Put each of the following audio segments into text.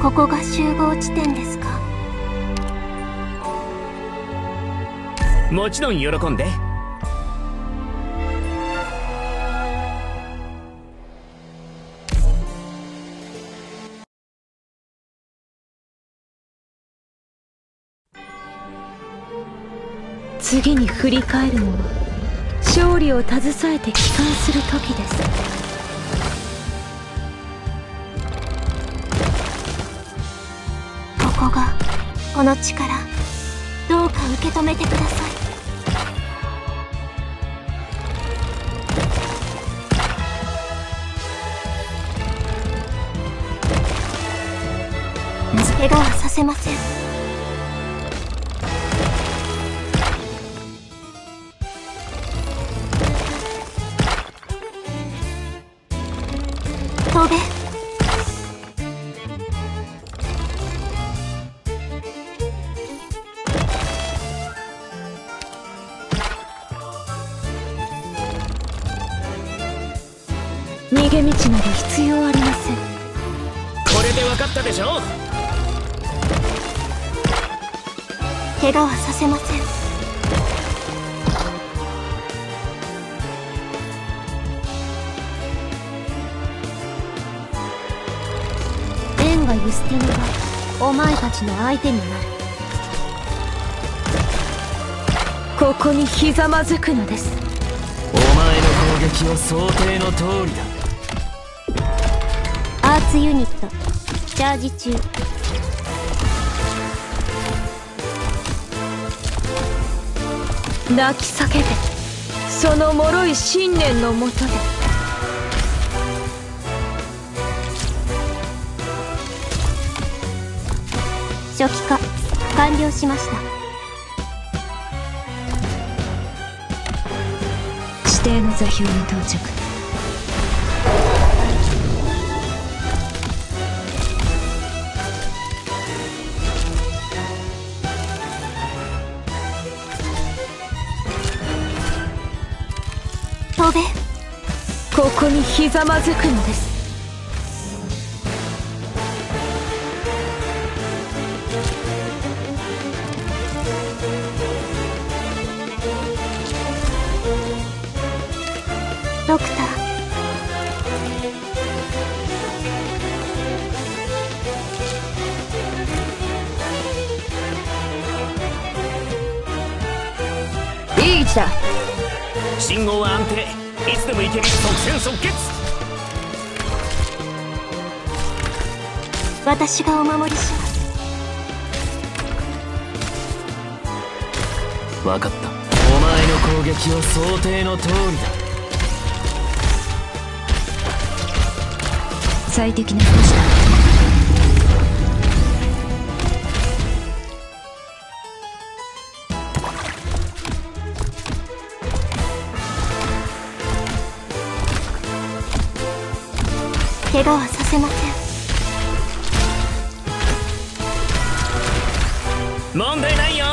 ここが集合地点ですか？もちろん喜んで。次に振り返るのは？勝利を携えて帰還する時です。ここがこの力どうか受け止めてください。怪我はさせません。逃げ道など必要ありません。これで分かったでしょ？怪我はさせません。レンガ・ユスティヌがお前たちの相手になる。ここにひざまずくのです。お前の攻撃は想定の通りだアーツユニットチャージ中。泣き叫べ。その脆い信念のもとで。初期化。完了しました。指定の座標に到着。飛べ。ここにひざまずくのです。ドクター。いい位置だ信号は安定。いつでも行ける即戦即決。私がお守りします。分かった。お前の攻撃は想定の通りだ。最適な少しだ怪我はさせません。問題ないよ。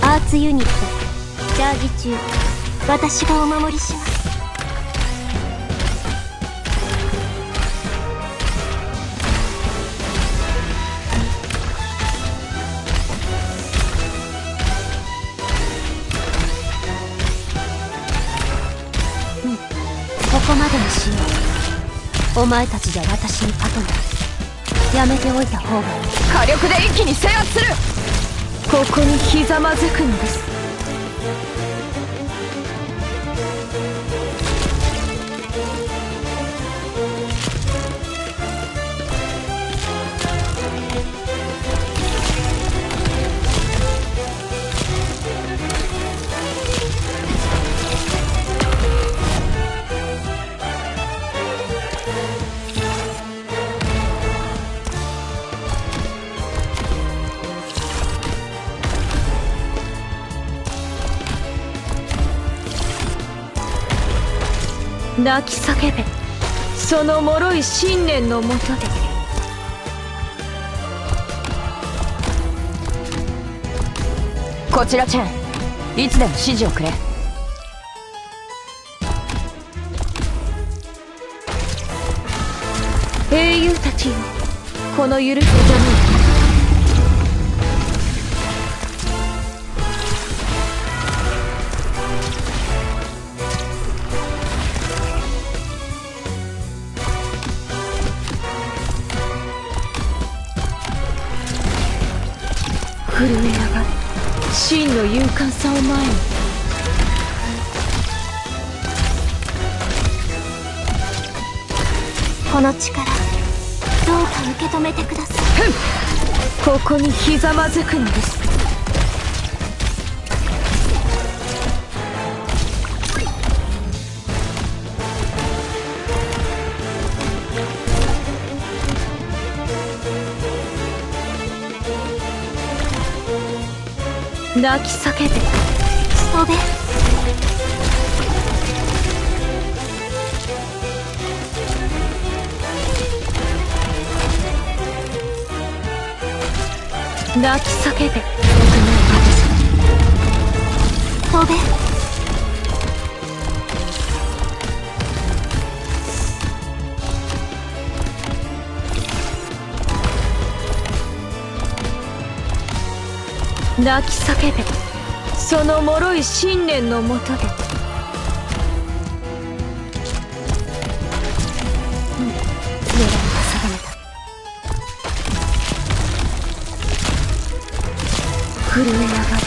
アーツユニットチャージ中私がお守りしますお前たちじゃ私に勝てないやめておいた方がいい。火力で一気に制圧する。ここにひざまずくのです泣き叫べ。その脆い信念のもとで。こちらチェン。いつでも指示をくれ。英雄たちよ。この許すじゃないこの力どうか受け止めてください。ここにひざまずくのです泣き叫べ飛べ。泣き叫べ飛べ。泣き叫べその脆い信念のもとで。うん。狙いは定めた。震え上がる。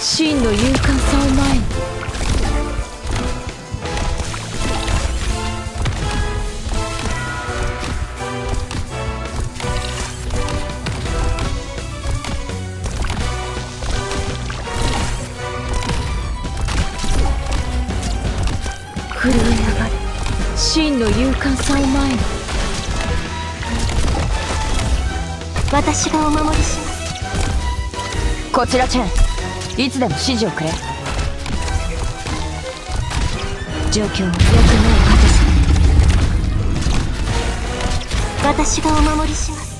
真の勇敢さを前に。震え上がる。真の勇敢さを前に私がお守りしますこちらチェン。いつでも指示をくれ。状況をよく目をか私がお守りします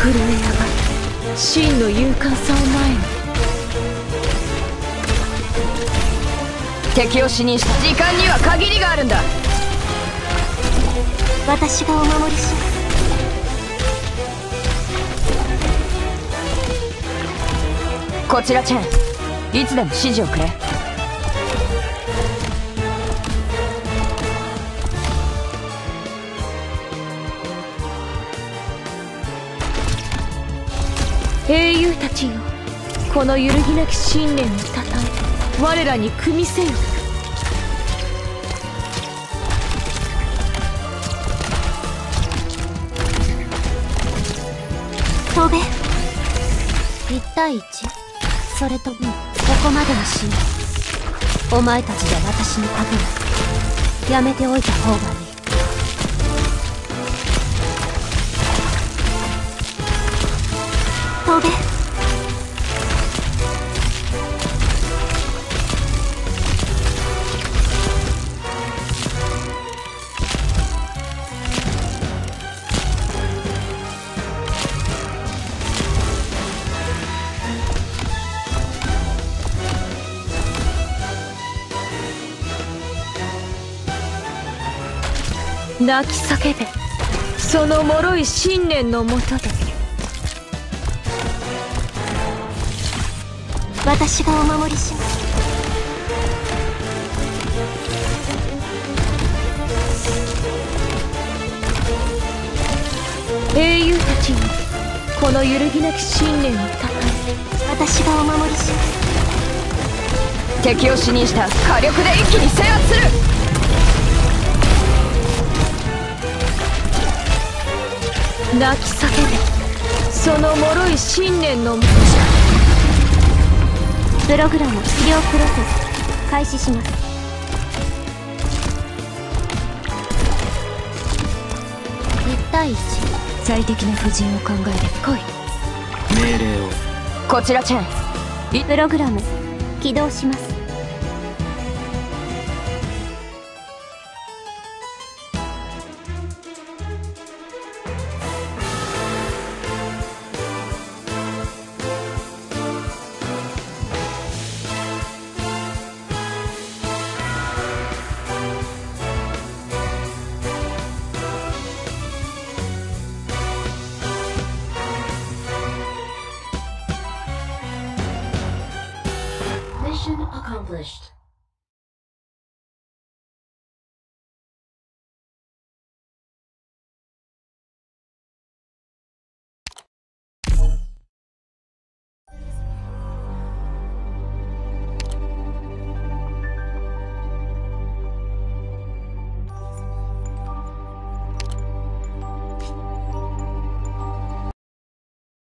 震え上がる真の勇敢さを前に。敵を死にした時間には限りがあるんだ。私がお守りします。こちらチェンいつでも指示をくれ。英雄たちよこの揺るぎなき信念をたたえ我らに組みせよ。飛べ。1対 1? それともここまでのシーンお前たちで私に勝てないやめておいた方がいい。飛べ。泣き叫べ。その脆い信念のもとで。私がお守りします。英雄たちにこの揺るぎなき信念をたたえ。私がお守りします。敵を死にした火力で一気に制圧する泣き叫べその脆い信念のプログラム。治療プロセス。開始します。1対1最適な布陣を考えて来い。命令を。こちらチェン。プログラム。起動します